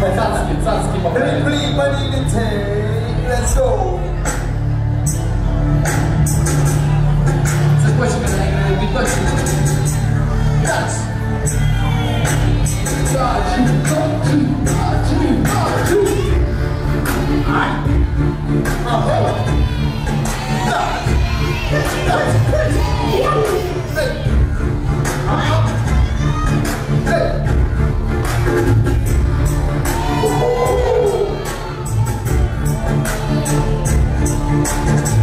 Tacki, Tacki, my friend. Bleed, money to take. Let's go. Música